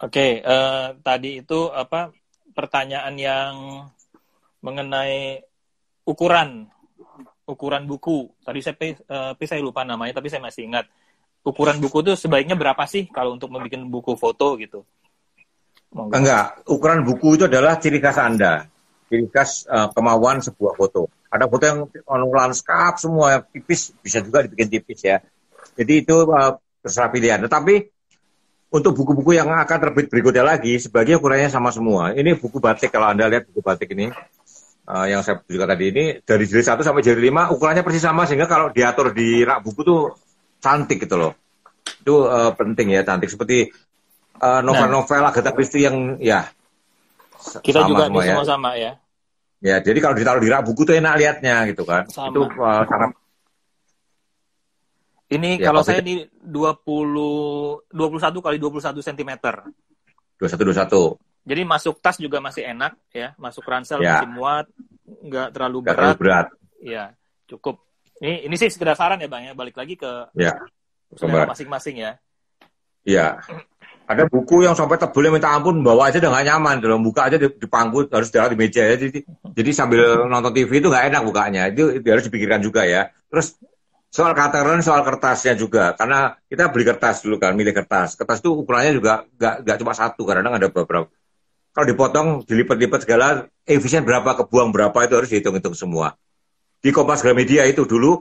Oke, uh, tadi itu apa pertanyaan yang mengenai ukuran ukuran buku. Tadi saya uh, saya lupa namanya, tapi saya masih ingat. Ukuran buku itu sebaiknya berapa sih kalau untuk membuat buku foto gitu? Monggo. Enggak, ukuran buku itu adalah ciri khas Anda, ciri khas uh, kemauan sebuah foto. Ada foto yang on landscape semua tipis, bisa juga dibikin tipis ya. Jadi itu uh, terserah pilihan. Tetapi untuk buku-buku yang akan terbit berikutnya lagi, sebagai ukurannya sama semua. Ini buku batik, kalau Anda lihat buku batik ini, uh, yang saya tunjukkan tadi ini, dari jari 1 sampai jari 5, ukurannya persis sama, sehingga kalau diatur di rak buku tuh cantik gitu loh. Itu uh, penting ya, cantik. Seperti uh, novel-novel nah, Agatha Christie yang, ya, kita sama juga semua ya. sama ya. Ya, jadi kalau ditaruh di rak buku tuh enak liatnya gitu kan. Sama. Itu uh, sangat ini ya, kalau saya di 20 21 kali 21 cm. 21 21. Jadi masuk tas juga masih enak ya, masuk ransel ya. masih muat, nggak terlalu berat. terlalu berat. Ya, cukup. Ini ini sih sekedar saran ya Bang ya, balik lagi ke ya. masing-masing ya. Iya. Ada buku yang sampai tebelnya minta ampun, bawa aja udah gak nyaman. Dalam buka aja di, di pangku, harus di meja ya. Jadi, jadi sambil nonton TV itu nggak enak bukanya. Itu, itu harus dipikirkan juga ya. Terus soal kateran soal kertasnya juga. Karena kita beli kertas dulu kan milih kertas. Kertas itu ukurannya juga nggak nggak cuma satu kadang ada beberapa. Kalau dipotong dilipat-lipat segala efisien berapa kebuang berapa itu harus dihitung-hitung semua. Di Kompas Gramedia itu dulu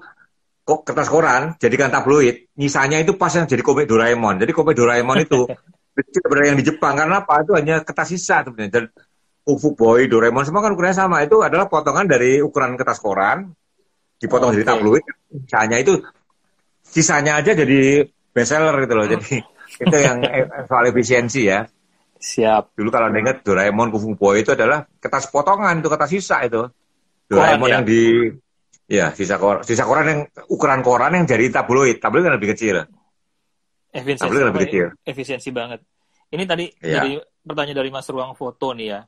kok kertas koran jadikan tabloid nyisanya itu pas yang jadi komik Doraemon. Jadi komik Doraemon itu tidak yang di Jepang. Karena apa? Itu hanya kertas sisa sebenarnya. Dan Kung Boy Doraemon semua kan ukurannya sama. Itu adalah potongan dari ukuran kertas koran dipotong okay. jadi tabloid sisanya itu sisanya aja jadi bestseller gitu loh. Jadi itu yang e, soal efisiensi ya. Siap. Dulu kalau ingat Doraemon Kung Fu Boy itu adalah kertas potongan itu kertas sisa itu. Doraemon koran, ya? yang di ya sisa koran sisa koran yang ukuran koran yang jadi tabloid. Tabloid kan lebih kecil. Efisiensi tabloid kan lebih kecil. Efisiensi banget. Ini tadi ya. dari pertanyaan dari Mas Ruang Foto nih ya.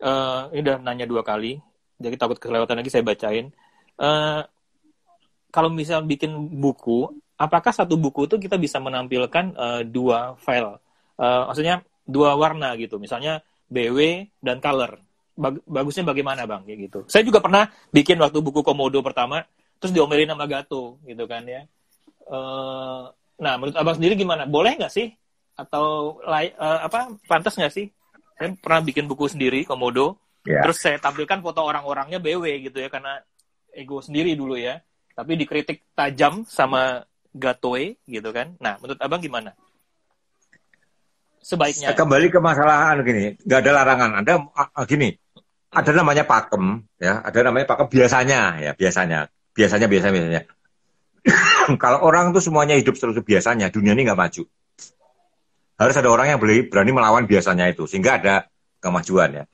Uh, ini udah nanya dua kali jadi takut kelewatan lagi saya bacain uh, kalau misalnya bikin buku, apakah satu buku itu kita bisa menampilkan uh, dua file? Uh, maksudnya dua warna gitu, misalnya BW dan color. Bag bagusnya bagaimana bang? Kayak gitu. Saya juga pernah bikin waktu buku komodo pertama, terus diomelin sama Gato, gitu kan ya. Uh, nah, menurut abang sendiri gimana? Boleh nggak sih? Atau uh, apa? Pantas nggak sih? Saya pernah bikin buku sendiri komodo, yeah. terus saya tampilkan foto orang-orangnya BW gitu ya, karena ego sendiri dulu ya tapi dikritik tajam sama Gatwe gitu kan. Nah, menurut Abang gimana? Sebaiknya. Kembali ke masalah anu gini, nggak ada larangan. Ada gini, ada namanya pakem, ya, ada namanya pakem biasanya, ya, biasanya, biasanya, biasanya, biasanya. Kalau orang tuh semuanya hidup terus biasanya, dunia ini nggak maju. Harus ada orang yang berani melawan biasanya itu, sehingga ada kemajuan ya.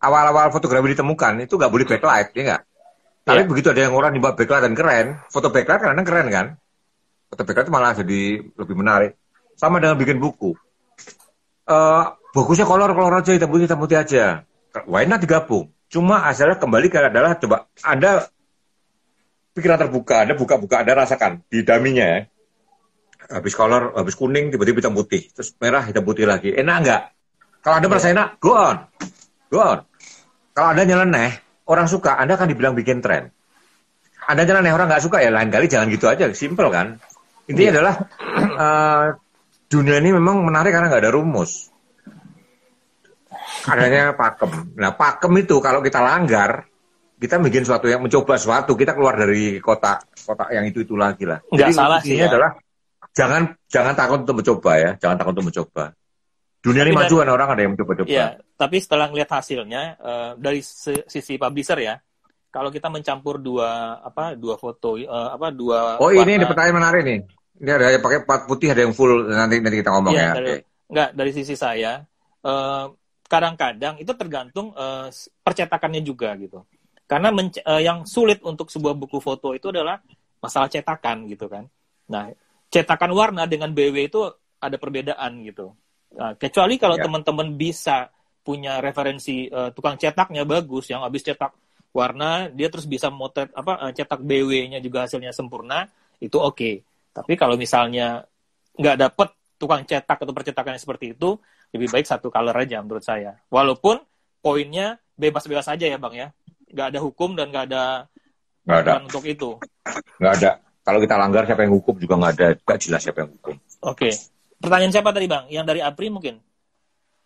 Awal-awal fotografi ditemukan itu nggak boleh backlight, ya nggak? Tapi yeah. begitu ada yang orang nyebut backlight dan keren, foto backlight kadang keren kan? Foto backlight malah jadi lebih menarik. Sama dengan bikin buku. Uh, bagusnya kolor kolor aja hitam putih hitam putih aja. Why not digabung? Cuma asalnya kembali ke adalah coba Anda pikiran terbuka, Anda buka-buka, Anda rasakan di daminya ya. Habis kolor, habis kuning, tiba-tiba hitam putih, terus merah, hitam putih lagi. Enak nggak? Kalau Anda merasa enak, go on. Go on. Kalau Anda nyeleneh, orang suka, Anda akan dibilang bikin tren. Anda jangan orang nggak suka ya lain kali jangan gitu aja, simple kan. Intinya yeah. adalah uh, dunia ini memang menarik karena nggak ada rumus. Adanya pakem. Nah pakem itu kalau kita langgar, kita bikin sesuatu yang mencoba sesuatu, kita keluar dari kota kota yang itu itu lagi lah. Nggak Jadi salah sih. Ya. adalah jangan jangan takut untuk mencoba ya, jangan takut untuk mencoba. Dunia ini maju kan orang ada yang mencoba-coba. Iya, tapi setelah ngeliat hasilnya uh, dari sisi publisher ya, kalau kita mencampur dua apa dua foto uh, apa dua Oh, warna, ini ada pertanyaan menarik nih. Ini ada yang pakai plat putih, ada yang full nanti nanti kita ngomong iya, ya. Dari, Enggak, dari sisi saya kadang kadang-kadang itu tergantung uh, percetakannya juga gitu. Karena uh, yang sulit untuk sebuah buku foto itu adalah masalah cetakan gitu kan. Nah, cetakan warna dengan BW itu ada perbedaan gitu. Nah, kecuali kalau ya. teman-teman bisa punya referensi uh, tukang cetaknya bagus, yang habis cetak warna, dia terus bisa motret apa uh, cetak BW-nya juga hasilnya sempurna, itu oke. Okay. Tapi kalau misalnya nggak dapet tukang cetak atau percetakannya seperti itu, lebih baik satu color aja menurut saya. Walaupun poinnya bebas-bebas aja ya bang ya, nggak ada hukum dan nggak ada nggak ada untuk itu. Nggak ada. Kalau kita langgar siapa yang hukum juga nggak ada, nggak jelas siapa yang hukum. Oke. Pertanyaan siapa tadi bang? Yang dari Apri mungkin?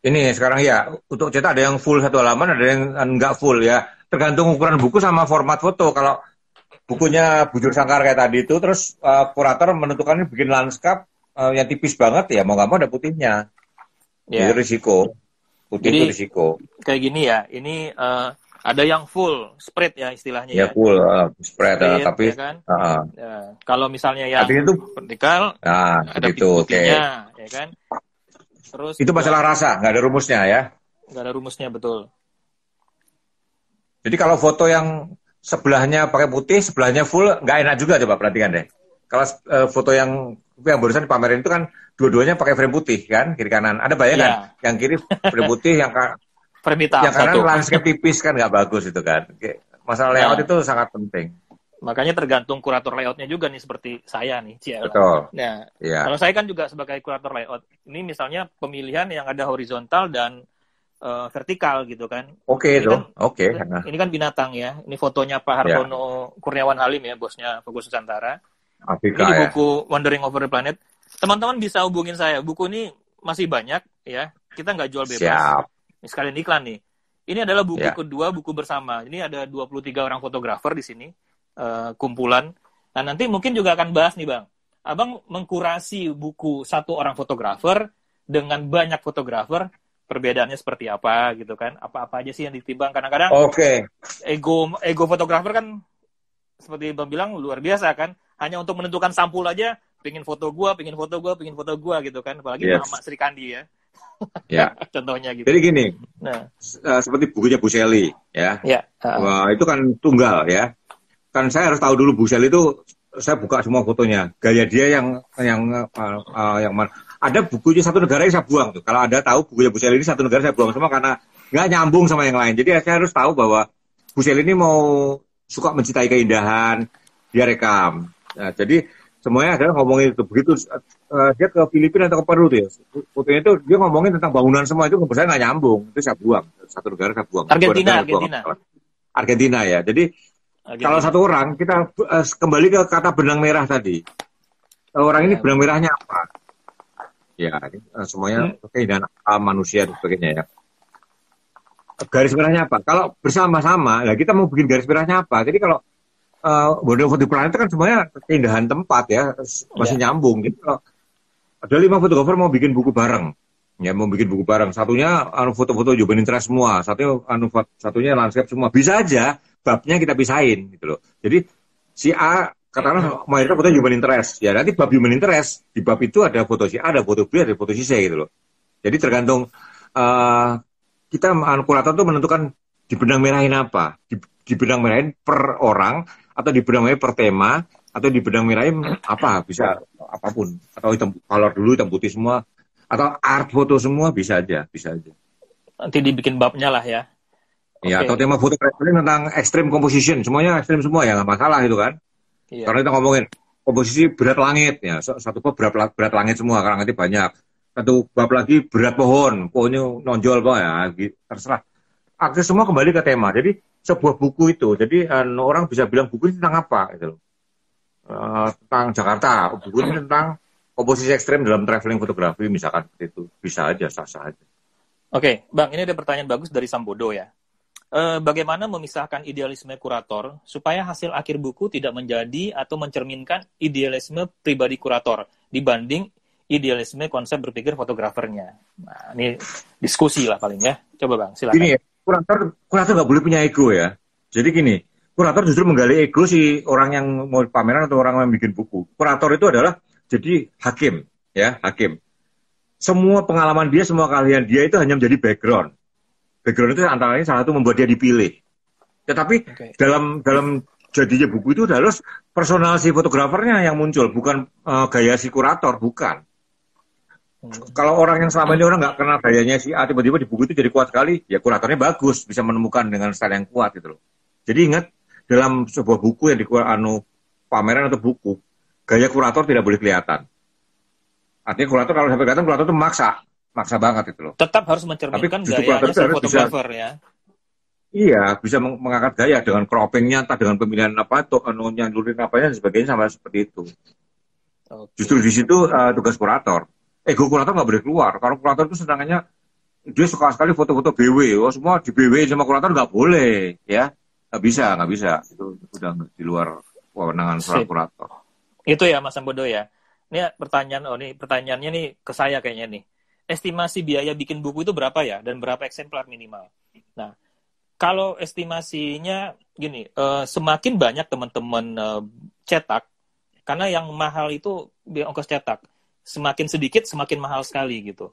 Ini sekarang ya untuk cetak ada yang full satu halaman, ada yang nggak full ya. Tergantung ukuran buku sama format foto. Kalau bukunya bujur sangkar kayak tadi itu, terus uh, kurator menentukan bikin lanskap uh, yang tipis banget ya mau nggak mau ada putihnya. Ya. Itu risiko. Putih Jadi, itu risiko. Kayak gini ya, ini uh, ada yang full spread ya istilahnya ya. Ya full uh, spread, spread uh, tapi ya kan? uh, ya. kalau misalnya yang itu vertikal nah, ada itu, putihnya, okay. ya kan? Terus itu masalah rasa, nggak ada rumusnya ya? Nggak ada rumusnya betul. Jadi kalau foto yang sebelahnya pakai putih, sebelahnya full, nggak enak juga coba perhatikan deh. Kalau uh, foto yang yang barusan dipamerin itu kan dua-duanya pakai frame putih kan, kiri kanan. Ada bayangan? Ya. Yang kiri frame putih, yang frame hitam, yang kanan landscape tipis kan nggak bagus itu kan. Masalah layout nah. itu sangat penting. Makanya tergantung kurator layoutnya juga nih seperti saya nih, Ciela. Betul. Nah, ya. kalau saya kan juga sebagai kurator layout, ini misalnya pemilihan yang ada horizontal dan uh, vertikal gitu kan. Oke okay, itu. Kan, Oke. Okay. Ini kan binatang ya. Ini fotonya Pak Hartono ya. Kurniawan Halim ya, bosnya Fokus Nusantara. Afrika, ini ya. buku Wandering Over the Planet. Teman-teman bisa hubungin saya. Buku ini masih banyak ya. Kita nggak jual bebas. Siap. Ini sekalian iklan nih. Ini adalah buku ya. kedua, buku bersama. Ini ada 23 orang fotografer di sini uh, kumpulan. Nah nanti mungkin juga akan bahas nih bang. Abang mengkurasi buku satu orang fotografer dengan banyak fotografer perbedaannya seperti apa gitu kan? Apa-apa aja sih yang ditimbang? Kadang-kadang okay. ego ego fotografer kan seperti bang bilang luar biasa kan? Hanya untuk menentukan sampul aja, pingin foto gua, pingin foto gua, pingin foto gua gitu kan? Apalagi yes. Mama Sri Kandi ya. Ya. Contohnya gitu. Jadi gini, nah. uh, seperti bukunya Bu Shelly, ya. Ya. Uh. Wah, itu kan tunggal ya kan saya harus tahu dulu Bu Sel itu saya buka semua fotonya gaya dia yang yang uh, uh, yang mana ada bukunya satu negara yang saya buang tuh kalau ada tahu bukunya Bu Sel ini satu negara saya buang semua karena nggak nyambung sama yang lain jadi saya harus tahu bahwa Bu Sel ini mau suka mencintai keindahan dia rekam nah, jadi semuanya adalah ngomongin itu begitu uh, dia ke Filipina atau ke Peru tuh ya fotonya itu dia ngomongin tentang bangunan semua itu saya nggak nyambung itu saya buang satu negara saya buang Argentina Argentina Argentina ya jadi gitu. Kalau satu orang kita uh, kembali ke kata benang merah tadi. Orang ini ya. benang merahnya apa? Ya, uh, semuanya hmm. keindahan alam manusia dan sebagainya ya. Garis merahnya apa? Kalau bersama-sama, ya kita mau bikin garis merahnya apa? Jadi kalau uh, the Planet kan semuanya keindahan tempat ya, masih ya. nyambung. Gitu. Ada lima fotografer mau bikin buku bareng. Ya mau bikin buku bareng. Satunya anu foto-foto Jubanin interest semua. Satu anu satunya landscape semua. Bisa aja babnya kita pisahin gitu loh. Jadi si A katakanlah mayoritas foto human interest ya nanti bab human interest di bab itu ada foto si A ada foto B ada foto si C gitu loh. Jadi tergantung uh, kita anu kurator tuh menentukan di benang merahin apa. Di, di benang merahin per orang atau di benang merahin per tema atau di benang merahin apa bisa apa pun atau hitam color dulu hitam putih semua atau art foto semua bisa aja, bisa aja. Nanti dibikin babnya lah ya. Iya, okay. atau tema foto tentang extreme composition, semuanya ekstrim semua ya, nggak masalah itu kan. Iya. Karena kita ngomongin komposisi berat langit ya, satu bab berat, berat langit semua, karena nanti banyak. Satu bab lagi berat pohon, pohonnya nonjol pak ya, gitu, terserah. Akhirnya semua kembali ke tema. Jadi sebuah buku itu, jadi uh, orang bisa bilang buku ini tentang apa gitu Uh, tentang Jakarta, buku ini tentang komposisi ekstrem dalam traveling fotografi misalkan itu bisa aja sah-sah aja. Oke, Bang, ini ada pertanyaan bagus dari Sambodo ya. E, bagaimana memisahkan idealisme kurator supaya hasil akhir buku tidak menjadi atau mencerminkan idealisme pribadi kurator dibanding idealisme konsep berpikir fotografernya. Nah, ini diskusi lah paling ya. Coba Bang, silakan. Gini ya, kurator kurator nggak boleh punya ego ya. Jadi gini, kurator justru menggali ego si orang yang mau pameran atau orang yang bikin buku. Kurator itu adalah jadi hakim, ya hakim. Semua pengalaman dia, semua kalian dia itu hanya menjadi background. Background itu antara lain salah satu membuat dia dipilih. Tetapi okay. dalam dalam jadinya buku itu harus personal si fotografernya yang muncul, bukan uh, gaya si kurator, bukan. Hmm. Kalau orang yang selama ini orang nggak kenal gayanya si A, tiba-tiba di buku itu jadi kuat sekali, ya kuratornya bagus, bisa menemukan dengan style yang kuat gitu loh. Jadi ingat dalam sebuah buku yang di anu pameran atau buku, gaya kurator tidak boleh kelihatan. Artinya kurator kalau sampai kelihatan kurator itu memaksa. maksa banget itu loh. Tetap harus mencerminkan Tapi gayanya si fotografer ya. Iya, bisa mengangkat gaya dengan croppingnya, entah dengan pemilihan apa, atau anunya, lurin apanya, dan sebagainya sama seperti itu. Okay. Justru di situ uh, tugas kurator. Ego kurator nggak boleh keluar. Kalau kurator itu senangannya dia suka sekali foto-foto BW. Oh, semua di BW sama kurator nggak boleh, ya. Nggak bisa, nggak bisa. Itu sudah di luar kewenangan seorang kurator. Itu ya, Mas Ambodo ya. Ini pertanyaan, oh ini pertanyaannya nih ke saya kayaknya nih. Estimasi biaya bikin buku itu berapa ya? Dan berapa eksemplar minimal? Nah, kalau estimasinya gini, uh, semakin banyak teman-teman uh, cetak, karena yang mahal itu biaya ongkos cetak, semakin sedikit semakin mahal sekali gitu.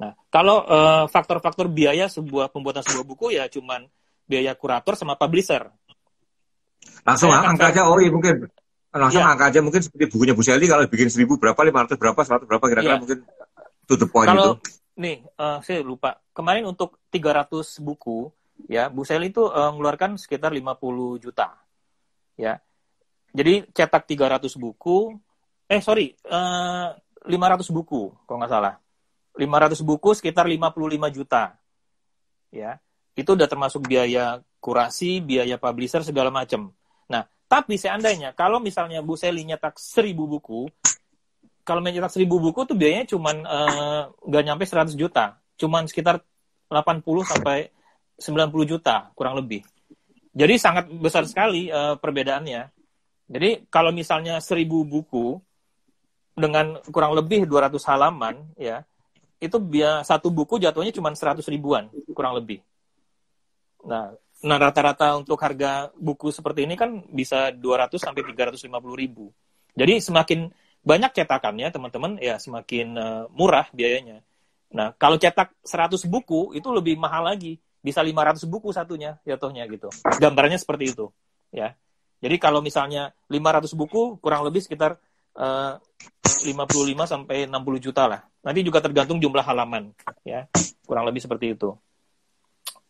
Nah, kalau uh, faktor-faktor biaya sebuah pembuatan sebuah buku ya cuman biaya kurator sama publisher. Langsung Saya angka aja, iya mungkin langsung ya. angka aja mungkin seperti bukunya Bu Sally kalau bikin seribu berapa, lima ratus berapa, seratus berapa kira-kira ya. mungkin to the point kalau, itu. Nih, uh, saya lupa. Kemarin untuk 300 buku ya Bu Sel itu uh, mengeluarkan sekitar 50 juta ya jadi cetak 300 buku eh sorry uh, eh, 500 buku kalau nggak salah 500 buku sekitar 55 juta ya itu udah termasuk biaya kurasi biaya publisher segala macam nah tapi seandainya kalau misalnya Bu Seli nyetak 1000 buku kalau mencetak 1000 buku tuh biayanya cuman eh, nggak uh, nyampe 100 juta cuman sekitar 80 sampai 90 juta kurang lebih. Jadi sangat besar sekali uh, perbedaannya. Jadi kalau misalnya 1000 buku dengan kurang lebih 200 halaman ya, itu biar satu buku jatuhnya cuma 100 ribuan kurang lebih. Nah, nah rata-rata untuk harga buku seperti ini kan bisa 200 sampai 350 ribu. Jadi semakin banyak cetakannya teman-teman ya semakin uh, murah biayanya. Nah, kalau cetak 100 buku itu lebih mahal lagi bisa 500 buku satunya jatuhnya gitu. Gambarnya seperti itu, ya. Jadi kalau misalnya 500 buku kurang lebih sekitar uh, eh, 55 sampai 60 juta lah. Nanti juga tergantung jumlah halaman, ya. Kurang lebih seperti itu.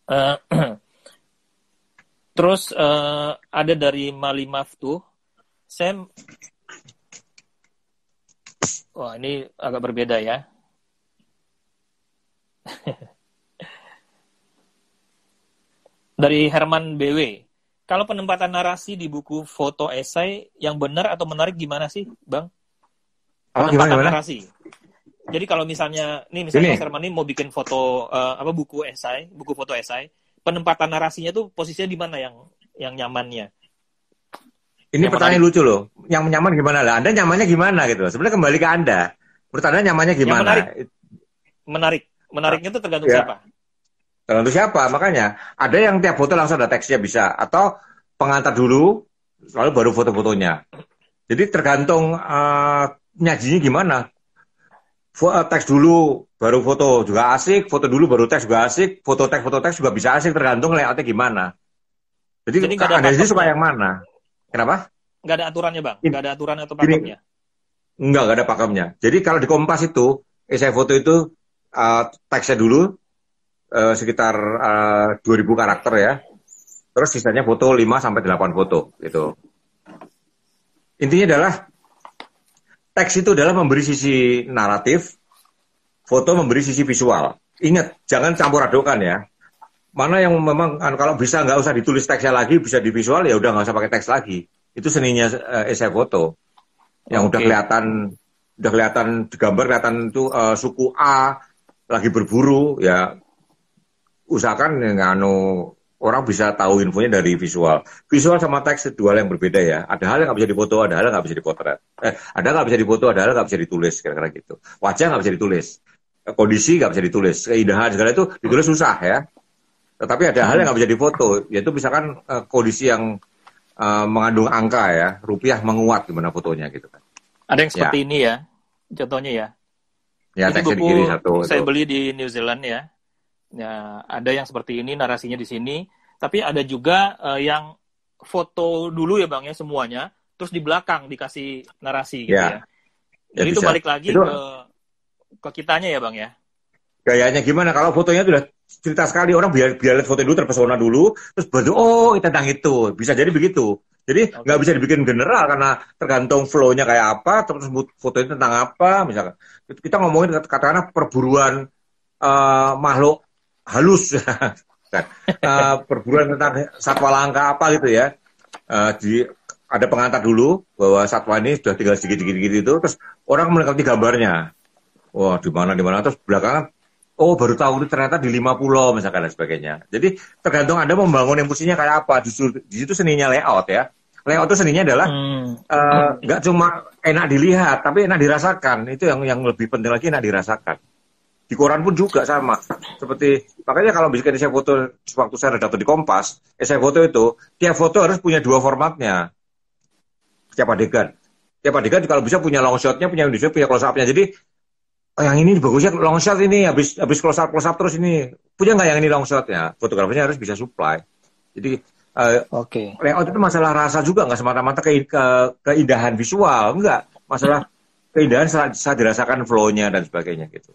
Uh, terus uh, ada dari Malimaf tuh, saya Wah, ini agak berbeda ya. Dari Herman BW. Kalau penempatan narasi di buku foto esai yang benar atau menarik gimana sih, Bang? Apa, penempatan gimana, narasi. Jadi kalau misalnya, nih misalnya Mas Herman ini mau bikin foto uh, apa buku esai, buku foto esai, penempatan narasinya tuh posisinya di mana yang yang nyamannya? Ini yang pertanyaan menarik. lucu loh. Yang nyaman gimana lah? Anda nyamannya gimana gitu? Sebenarnya kembali ke Anda. Menurut Anda nyamannya gimana? Yang menarik. Menarik. Menariknya tuh tergantung ya. siapa? Tergantung siapa, makanya ada yang tiap foto langsung ada teksnya bisa, atau pengantar dulu, lalu baru foto-fotonya. Jadi tergantung uh, nyajinya gimana. Eh, teks dulu, baru foto juga asik, foto dulu baru teks juga asik, foto teks foto teks juga bisa asik, tergantung layoutnya gimana. Jadi, Jadi ada, ada suka yang mana? Kenapa? Nggak ada aturannya bang, nggak ada aturan atau pakemnya? Enggak, nggak ada pakemnya. Jadi kalau di Kompas itu, esai foto itu uh, teksnya dulu, uh, sekitar uh, eh, 2000 karakter ya. Terus sisanya foto 5 sampai 8 foto gitu. Intinya adalah teks itu adalah memberi sisi naratif, foto memberi sisi visual. Ingat, jangan campur adukan ya. Mana yang memang kan, kalau bisa nggak usah ditulis teksnya lagi, bisa di visual ya udah nggak usah pakai teks lagi. Itu seninya uh, esai foto. Yang okay. udah kelihatan udah kelihatan gambar kelihatan itu uh, suku A lagi berburu ya usahakan nganu orang bisa tahu infonya dari visual. Visual sama teks dua hal yang berbeda ya. Ada hal yang nggak bisa difoto, ada hal yang nggak bisa dipotret. Eh, ada nggak bisa difoto, ada hal yang nggak bisa ditulis, kira-kira gitu. Wajah nggak bisa ditulis, kondisi nggak bisa ditulis, keindahan segala itu ditulis susah ya. Tetapi ada hal yang nggak bisa difoto, yaitu misalkan uh, kondisi yang uh, mengandung angka ya, rupiah menguat gimana fotonya gitu kan. Ada yang seperti ya. ini ya, contohnya ya. Ya, Ini buku kiri satu. Saya itu. beli di New Zealand ya Ya, ada yang seperti ini narasinya di sini, tapi ada juga uh, yang foto dulu ya bang ya semuanya, terus di belakang dikasih narasi gitu ya. ya. Jadi ya, itu balik lagi itu... ke ke kitanya ya bang ya. Gayanya gimana? Kalau fotonya sudah cerita sekali orang biar biar lihat foto dulu terpesona dulu, terus baru oh tentang itu bisa jadi begitu. Jadi nggak okay. bisa dibikin general karena tergantung flow-nya kayak apa, terus fotonya tentang apa, misalkan kita ngomongin katakanlah perburuan uh, makhluk halus. Kan. Uh, perburuan tentang satwa langka apa gitu ya. Uh, di ada pengantar dulu bahwa satwa ini sudah tinggal sedikit-sedikit itu terus orang melengkapi gambarnya. Wah di mana di mana? Terus belakangan oh baru tahu itu ternyata di lima pulau misalkan dan sebagainya. Jadi tergantung anda membangun emosinya kayak apa. Di situ, di situ seninya layout ya. Layout itu seninya adalah hmm. uh, nggak cuma enak dilihat tapi enak dirasakan. Itu yang yang lebih penting lagi enak dirasakan di koran pun juga sama. Seperti makanya kalau misalkan saya foto waktu saya dapat di Kompas, eh, saya foto itu tiap foto harus punya dua formatnya. Setiap adegan. Tiap adegan kalau bisa punya long shotnya, punya video, punya close upnya. Jadi oh, yang ini bagusnya long shot ini habis habis close up close up terus ini punya nggak yang ini long shotnya? Fotografernya harus bisa supply. Jadi uh, Oke. Okay. Layout itu masalah rasa juga nggak semata-mata ke, ke, keindahan visual, enggak. Masalah keindahan saat, saat dirasakan flow-nya dan sebagainya gitu.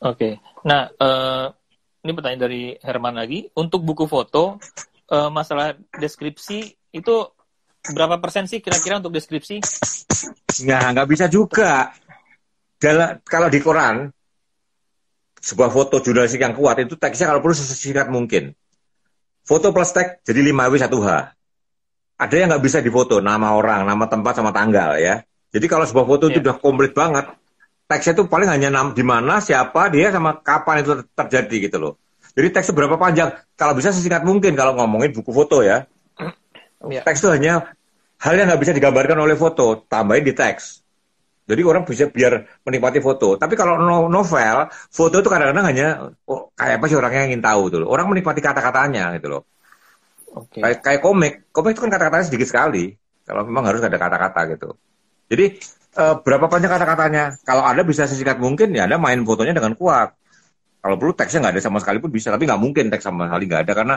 Oke. Nah, uh, ini pertanyaan dari Herman lagi. Untuk buku foto, uh, masalah deskripsi itu berapa persen sih kira-kira untuk deskripsi? Nggak, nggak bisa juga. Dalam, kalau di koran, sebuah foto jurnalistik yang kuat itu teksnya kalau perlu sesingkat mungkin. Foto plus teks jadi 5W 1H. Ada yang nggak bisa difoto, nama orang, nama tempat, sama tanggal ya. Jadi kalau sebuah foto yeah. itu udah komplit banget, teksnya itu paling hanya di mana, siapa, dia, sama kapan itu terjadi gitu loh. Jadi teks seberapa panjang, kalau bisa sesingkat mungkin kalau ngomongin buku foto ya. ya. Teks itu hanya hal yang nggak bisa digambarkan oleh foto, tambahin di teks. Jadi orang bisa biar menikmati foto. Tapi kalau novel, foto itu kadang-kadang hanya oh, kayak apa sih orangnya yang ingin tahu tuh. Orang menikmati kata-katanya gitu loh. Okay. Kayak, kayak komik, komik itu kan kata-katanya sedikit sekali. Kalau memang harus ada kata-kata gitu. Jadi uh, berapa panjang kata-katanya. Kalau Anda bisa sesingkat mungkin, ya Anda main fotonya dengan kuat. Kalau perlu teksnya nggak ada sama sekali pun bisa, tapi nggak mungkin teks sama sekali nggak ada karena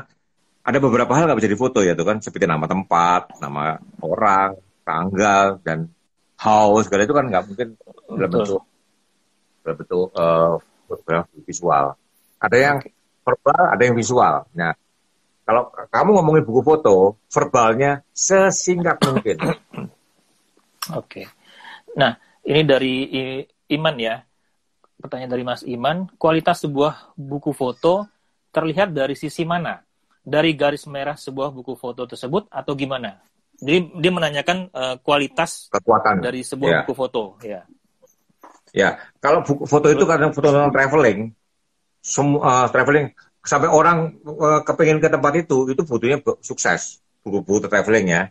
ada beberapa hal nggak bisa difoto ya tuh kan seperti nama tempat, nama orang, tanggal dan house segala itu kan nggak mungkin dalam bentuk dalam bentuk uh, visual. Ada yang verbal, ada yang visual. Nah, kalau kamu ngomongin buku foto, verbalnya sesingkat mungkin. Oke. Okay. Nah, ini dari Iman ya. Pertanyaan dari Mas Iman, kualitas sebuah buku foto terlihat dari sisi mana? Dari garis merah sebuah buku foto tersebut atau gimana? Jadi dia menanyakan uh, kualitas kekuatan dari sebuah ya. buku foto, ya. Ya, kalau buku foto itu kadang foto traveling, semua uh, traveling sampai orang uh, kepingin ke tempat itu, itu fotonya sukses, buku-buku traveling ya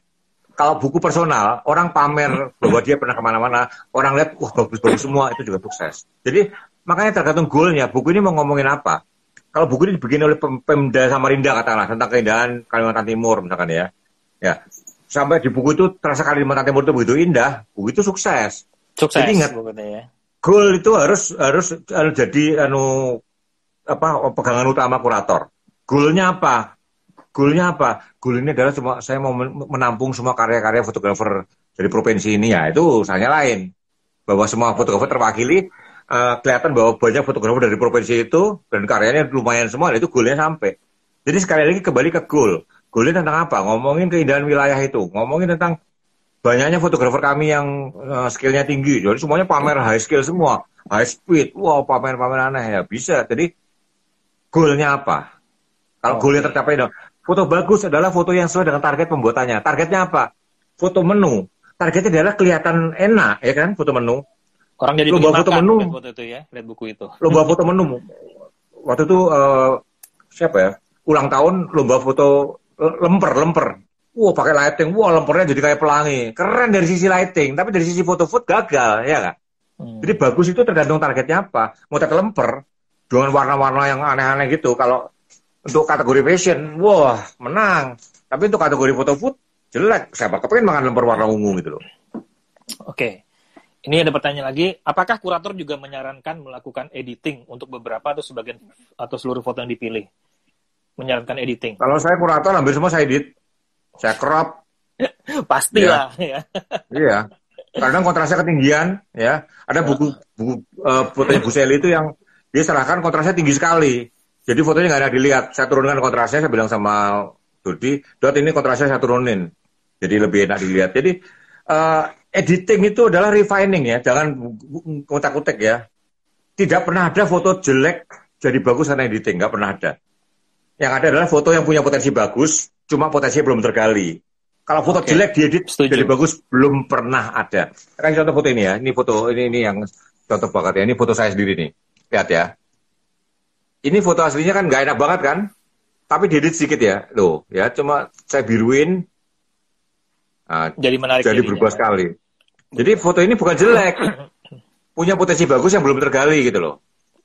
kalau buku personal, orang pamer bahwa dia pernah ke mana-mana, orang lihat, wah bagus-bagus semua, itu juga sukses. Jadi makanya tergantung goalnya, buku ini mau ngomongin apa. Kalau buku ini dibikin oleh Pemda Samarinda katakanlah tentang keindahan Kalimantan Timur misalkan ya, ya sampai di buku itu terasa Kalimantan Timur itu begitu indah, buku itu sukses. Sukses. Jadi ingat, ya. goal itu harus harus, harus jadi anu apa pegangan utama kurator. Goalnya apa? Goalnya apa? Goal ini adalah cuma saya mau menampung semua karya-karya fotografer dari provinsi ini ya itu usahanya lain. Bahwa semua fotografer terwakili uh, kelihatan bahwa banyak fotografer dari provinsi itu dan karyanya lumayan semua itu goalnya sampai. Jadi sekali lagi kembali ke goal. Goalnya tentang apa? Ngomongin keindahan wilayah itu, ngomongin tentang banyaknya fotografer kami yang uh, skillnya tinggi. Jadi semuanya pamer high skill semua, high speed, wow pamer-pamer aneh ya bisa. Jadi goalnya apa? Kalau oh, goalnya tercapai dong, Foto bagus adalah foto yang sesuai dengan target pembuatannya. Targetnya apa? Foto menu. Targetnya adalah kelihatan enak, ya kan? Foto menu. Orang jadi lomba foto menu. Foto itu ya, lihat buku itu. Lomba foto menu. Waktu itu uh, siapa ya? Ulang tahun lomba foto lemper, lemper. Wah, pakai lighting. Wah, lempernya jadi kayak pelangi. Keren dari sisi lighting, tapi dari sisi foto food gagal, ya kan? Hmm. Jadi bagus itu tergantung targetnya apa. Mau target lemper dengan warna-warna yang aneh-aneh gitu. Kalau untuk kategori fashion, wah menang. Tapi untuk kategori foto food, jelek. Siapa kepengen makan lemper warna ungu gitu loh. Oke. Ini ada pertanyaan lagi, apakah kurator juga menyarankan melakukan editing untuk beberapa atau sebagian atau seluruh foto yang dipilih? Menyarankan editing. Kalau saya kurator hampir semua saya edit. Saya crop. Pastilah ya. iya. Kadang kontrasnya ketinggian ya. Ada buku buku uh, fotonya Bu Seli itu yang dia serahkan kontrasnya tinggi sekali. Jadi fotonya nggak ada dilihat. Saya turunkan kontrasnya, saya bilang sama Dodi, Dot ini kontrasnya saya turunin. Jadi lebih enak dilihat. Jadi uh, editing itu adalah refining ya, jangan kotak-kotak ya. tidak pernah ada foto jelek jadi bagus karena editing, nggak pernah ada. Yang ada adalah foto yang punya potensi bagus, cuma potensinya belum tergali. Kalau foto okay. jelek diedit Setuju. jadi bagus belum pernah ada. Kasih contoh foto ini ya. Ini foto ini ini yang contoh banget ya. Ini foto saya sendiri nih. Lihat ya. Ini foto aslinya kan nggak enak banget kan? Tapi diedit sedikit ya. Loh, ya cuma saya biruin. Nah, jadi menarik. Jadi berubah sekali. Jadi foto ini bukan jelek. Punya potensi bagus yang belum tergali gitu loh.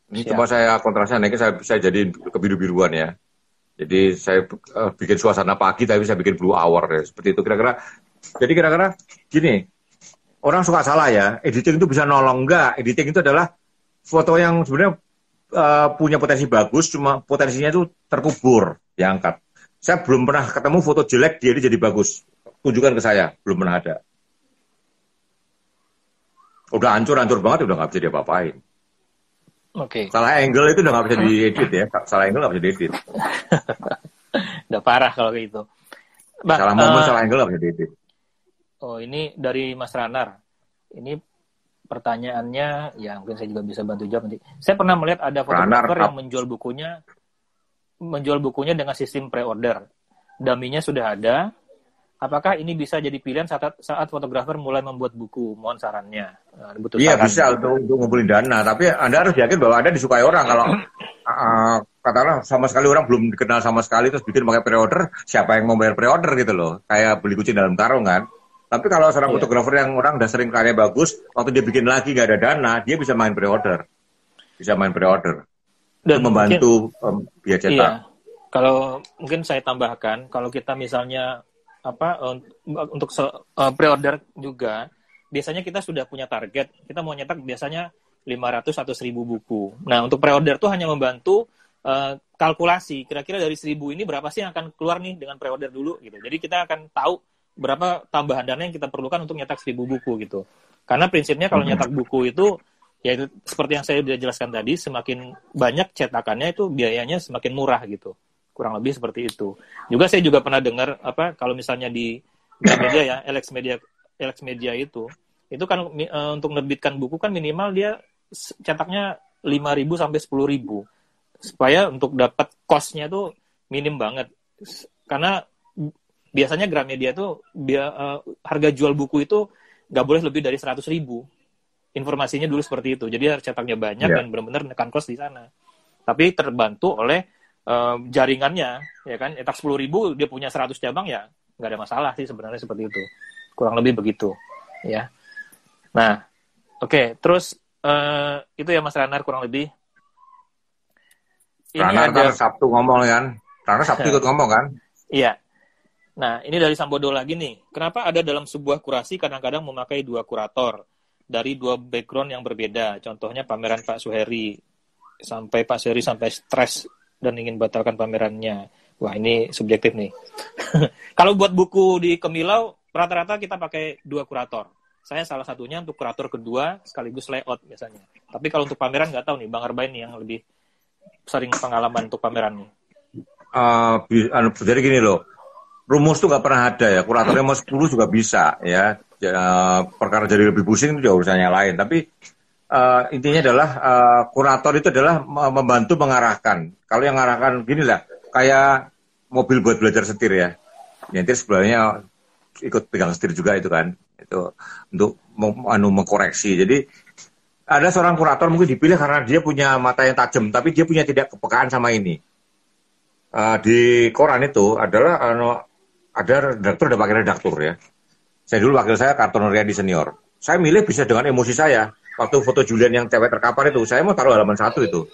Ini Siap. cuma saya kontrasnya naiknya saya, saya jadi kebiru-biruan ya. Jadi saya uh, bikin suasana pagi tapi saya bikin blue hour ya. Seperti itu kira-kira. Jadi kira-kira gini, orang suka salah ya. Editing itu bisa nolong enggak? Editing itu adalah foto yang sebenarnya uh, punya potensi bagus, cuma potensinya itu terkubur, diangkat. Saya belum pernah ketemu foto jelek dia jadi bagus. Tunjukkan ke saya, belum pernah ada. Udah hancur-hancur banget, udah nggak bisa diapa-apain. Oke. Okay. Salah angle itu udah nggak bisa diedit ya. Salah angle nggak bisa diedit. udah parah kalau kayak gitu. Bah, salah momen, uh, salah angle nggak bisa diedit. Oh ini dari Mas Ranar. Ini pertanyaannya, ya mungkin saya juga bisa bantu jawab nanti. Saya pernah melihat ada fotografer yang menjual bukunya, menjual bukunya dengan sistem pre-order. Daminya sudah ada, Apakah ini bisa jadi pilihan saat saat fotografer mulai membuat buku? Mohon sarannya. Nah, iya bisa untuk, untuk ngumpulin dana, tapi anda harus yakin bahwa anda disukai orang. Kalau uh, katakanlah sama sekali orang belum dikenal sama sekali terus bikin pakai pre-order, siapa yang mau bayar pre-order gitu loh? Kayak beli kucing dalam karung kan? Tapi kalau seorang yeah. fotografer yang orang udah sering karya bagus, waktu dia bikin lagi nggak ada dana, dia bisa main pre-order, bisa main pre-order. Dan membantu mungkin, um, biaya cetak. Iya. Kalau mungkin saya tambahkan, kalau kita misalnya apa untuk uh, pre-order juga biasanya kita sudah punya target kita mau nyetak biasanya 500 atau 1000 buku nah untuk pre-order tuh hanya membantu uh, kalkulasi kira-kira dari 1000 ini berapa sih yang akan keluar nih dengan pre-order dulu gitu jadi kita akan tahu berapa tambahan dana yang kita perlukan untuk nyetak 1000 buku gitu karena prinsipnya kalau nyetak buku itu ya itu seperti yang saya sudah jelaskan tadi semakin banyak cetakannya itu biayanya semakin murah gitu kurang lebih seperti itu. Juga saya juga pernah dengar apa kalau misalnya di media ya, Alex Media Alex Media itu itu kan e, untuk menerbitkan buku kan minimal dia cetaknya 5.000 sampai 10.000 supaya untuk dapat cost-nya tuh minim banget. Karena biasanya Gramedia tuh dia, uh, harga jual buku itu nggak boleh lebih dari 100.000. Informasinya dulu seperti itu. Jadi harus cetaknya banyak yeah. dan benar-benar menekan cost di sana. Tapi terbantu oleh um, jaringannya ya kan etak sepuluh ribu dia punya 100 cabang ya nggak ada masalah sih sebenarnya seperti itu kurang lebih begitu ya nah oke okay. terus uh, itu ya Mas Ranar kurang lebih ini Ranar ada... Sabtu ngomong kan Ranar Sabtu ikut ngomong kan iya nah ini dari Sambodo lagi nih kenapa ada dalam sebuah kurasi kadang-kadang memakai dua kurator dari dua background yang berbeda contohnya pameran Pak Suheri sampai Pak Suheri sampai stres dan ingin batalkan pamerannya. Wah ini subjektif nih. Kalau buat buku di Kemilau, rata-rata kita pakai dua kurator. Saya salah satunya untuk kurator kedua sekaligus layout biasanya. Tapi kalau untuk pameran nggak tahu nih, Bang Arbain nih yang lebih sering pengalaman untuk pameran nih. Uh, jadi gini loh, rumus tuh nggak pernah ada ya. Kuratornya mau 10 juga bisa ya. ya perkara jadi lebih pusing itu jauh urusannya lain. Tapi uh, intinya adalah uh, kurator itu adalah membantu mengarahkan. Kalau yang mengarahkan gini lah, kayak mobil buat belajar setir ya. Nyetir sebelahnya ikut pegang setir juga itu kan. Itu untuk anu mengkoreksi. Jadi ada seorang kurator mungkin dipilih karena dia punya mata yang tajam, tapi dia punya tidak kepekaan sama ini. Uh, di koran itu adalah uh, ada redaktur, ada wakil redaktur ya. Saya dulu wakil saya Kartono di senior. Saya milih bisa dengan emosi saya waktu foto Julian yang cewek terkapar itu, saya mau taruh halaman satu itu.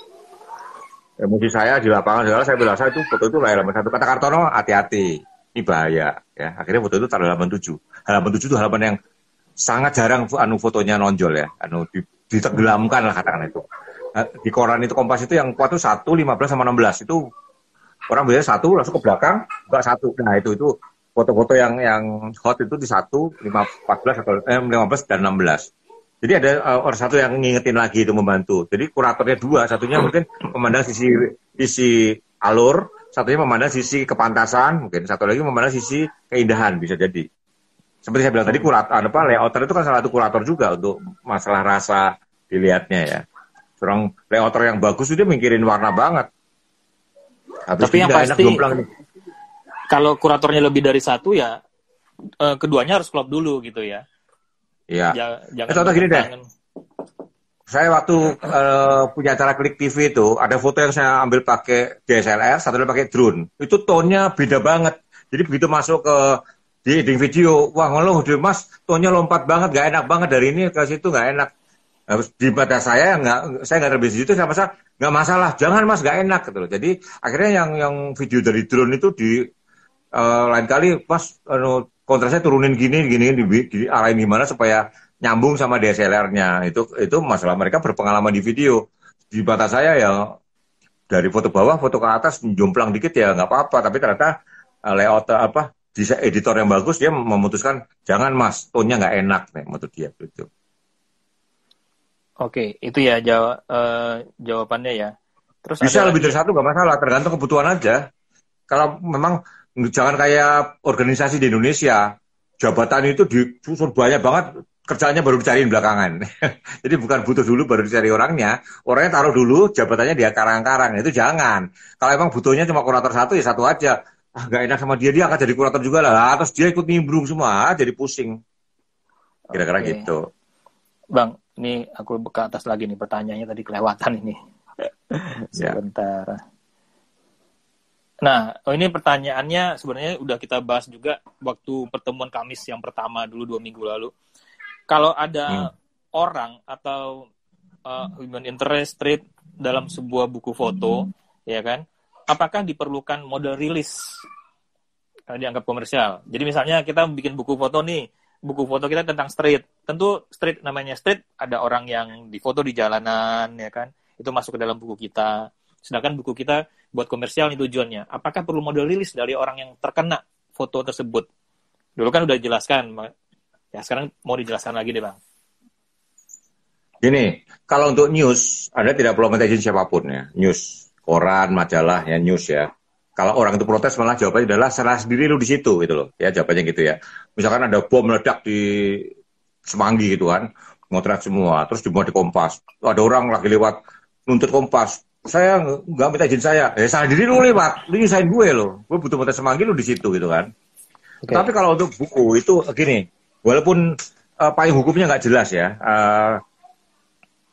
Emosi saya di lapangan segala, saya bilang saya itu foto itu halaman satu. Kata Kartono, hati-hati, ini bahaya. Ya, akhirnya foto itu taruh halaman tujuh. Halaman tujuh itu halaman yang sangat jarang anu fotonya nonjol ya, anu ditenggelamkan lah katakan itu. Nah, di koran itu Kompas itu yang kuat itu satu, lima belas sama enam belas itu orang biasanya satu langsung ke belakang, enggak satu. Nah itu itu foto-foto yang yang hot itu di satu, lima, empat belas atau eh, lima belas dan enam belas. Jadi ada uh, orang satu yang ngingetin lagi itu membantu. Jadi kuratornya dua, satunya mungkin memandang sisi sisi alur, satunya memandang sisi kepantasan, mungkin satu lagi memandang sisi keindahan bisa jadi. Seperti saya bilang tadi kurator apa layouter itu kan salah satu kurator juga untuk masalah rasa dilihatnya ya. orang layouter yang bagus itu mikirin warna banget. Habis Tapi yang pasti enak kalau kuratornya lebih dari satu ya uh, keduanya harus klop dulu gitu ya. Iya. jangan eh, contoh gini deh. Saya waktu uh, punya acara klik TV itu ada foto yang saya ambil pakai DSLR, satu lagi pakai drone. Itu tonnya beda banget. Jadi begitu masuk ke di editing video, wah ngeluh mas, tonnya lompat banget, gak enak banget dari ini ke situ gak enak. Harus di mata saya nggak, saya nggak terbiasa itu, saya masa nggak masalah, jangan mas, gak enak gitu loh. Jadi akhirnya yang yang video dari drone itu di uh, lain kali pas uh, kontrasnya turunin gini gini di, di arahin gimana supaya nyambung sama DSLR-nya. Itu itu masalah mereka berpengalaman di video. Di mata saya ya dari foto bawah, foto ke atas jomplang dikit ya nggak apa-apa, tapi ternyata uh, layout apa di editor yang bagus dia memutuskan jangan mas tone-nya nggak enak nih menurut dia gitu. Oke, itu ya jawab uh, jawabannya ya. Terus bisa lebih dari satu nggak masalah, tergantung kebutuhan aja. Kalau memang jangan kayak organisasi di Indonesia, jabatan itu disusun banyak banget, kerjanya baru dicariin belakangan. Jadi bukan butuh dulu baru dicari orangnya, orangnya taruh dulu, jabatannya dia karang-karang. Itu jangan. Kalau emang butuhnya cuma kurator satu ya satu aja ah gak enak sama dia dia akan jadi kurator juga lah terus dia ikut nimbrung semua jadi pusing kira-kira okay. gitu bang ini aku ke atas lagi nih pertanyaannya tadi kelewatan ini ya. sebentar nah oh ini pertanyaannya sebenarnya udah kita bahas juga waktu pertemuan Kamis yang pertama dulu dua minggu lalu kalau ada hmm. orang atau uh, human interest trade dalam sebuah buku foto ya kan apakah diperlukan model rilis uh, dianggap komersial. Jadi misalnya kita bikin buku foto nih, buku foto kita tentang street. Tentu street namanya street, ada orang yang difoto di jalanan, ya kan? Itu masuk ke dalam buku kita. Sedangkan buku kita buat komersial nih tujuannya. Apakah perlu model rilis dari orang yang terkena foto tersebut? Dulu kan udah jelaskan, ya sekarang mau dijelaskan lagi deh bang. Gini, kalau untuk news, Anda tidak perlu minta izin siapa pun ya. News, koran, majalah, ya news ya. Kalau orang itu protes malah jawabannya adalah serah sendiri lu di situ gitu loh. Ya jawabannya gitu ya. Misalkan ada bom meledak di Semanggi gitu kan, ngotret semua, terus dimuat di Kompas. Ada orang lagi lewat nuntut Kompas. Saya nggak minta izin saya. Ya salah diri lu lewat, lu nyusahin gue loh. Gue butuh mata Semanggi lu di situ gitu kan. Okay. Tapi kalau untuk buku itu gini, walaupun uh, payung hukumnya nggak jelas ya. Uh,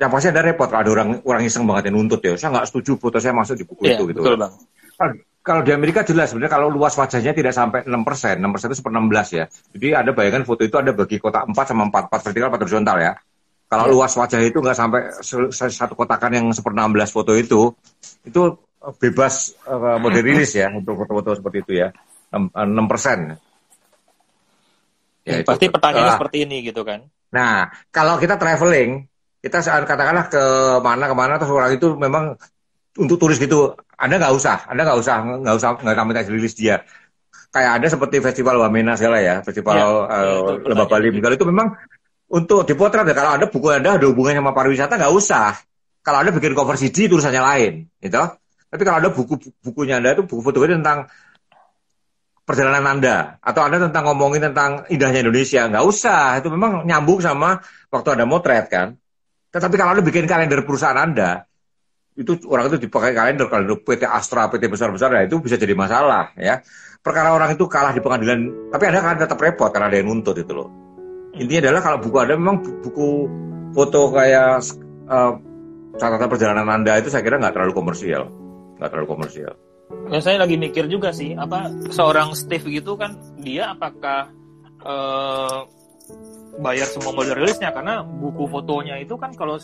yang pasti ada repot kalau ada orang orang iseng banget yang nuntut ya. Saya nggak setuju foto saya masuk di buku yeah, itu gitu. Betul bang. Kan, kalau di Amerika jelas sebenarnya kalau luas wajahnya tidak sampai 6 persen, 6 persen itu seper 16 ya. Jadi ada bayangan foto itu ada bagi kotak 4 sama 4, 4 vertikal, 4 horizontal ya. Kalau yeah. luas wajah itu nggak sampai satu kotakan yang seper 16 foto itu, itu bebas uh, mode rilis ya untuk foto-foto seperti itu ya. 6 persen. Ya, Pasti pertanyaannya uh, seperti ini gitu kan. Nah, kalau kita traveling, kita saat katakanlah ke mana ke mana terus orang itu memang untuk turis gitu anda nggak usah anda nggak usah nggak usah nggak minta rilis dia kayak ada seperti festival Wamena segala ya festival ya, uh, Lebah Bali kalau itu memang untuk dipotret ya kalau ada buku anda ada hubungannya sama pariwisata nggak usah kalau anda bikin cover CD tulisannya lain gitu tapi kalau ada buku bukunya anda itu buku fotografi tentang perjalanan anda atau anda tentang ngomongin tentang indahnya Indonesia nggak usah itu memang nyambung sama waktu anda motret kan tetapi kalau Anda bikin kalender perusahaan Anda, itu orang itu dipakai kalender, kalender PT Astra, PT besar-besar, ya itu bisa jadi masalah ya. Perkara orang itu kalah di pengadilan, tapi Anda akan tetap repot karena ada yang nuntut itu loh. Intinya adalah kalau buku Anda memang buku foto kayak uh, catatan perjalanan Anda itu saya kira nggak terlalu komersial. Nggak terlalu komersial. Ya saya lagi mikir juga sih, apa seorang Steve gitu kan, dia apakah uh, bayar semua model rilisnya karena buku fotonya itu kan kalau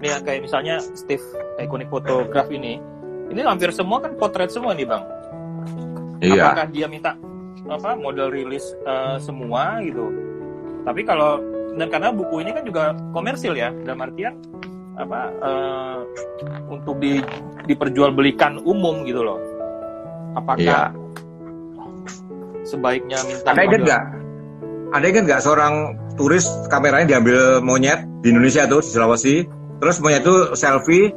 nih kayak misalnya Steve ikonik fotograf ini ini hampir semua kan potret semua nih bang iya. apakah dia minta apa model rilis uh, semua gitu tapi kalau dan karena buku ini kan juga komersil ya dalam artian apa uh, untuk di diperjualbelikan umum gitu loh. Apakah iya. sebaiknya minta ada model... enggak? Ada kan nggak seorang turis kameranya diambil monyet di Indonesia tuh di Sulawesi. Terus monyet itu selfie